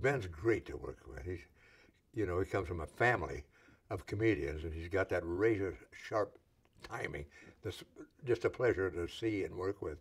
Ben's great to work with. He's, you know, he comes from a family of comedians, and he's got that razor sharp timing. That's just a pleasure to see and work with.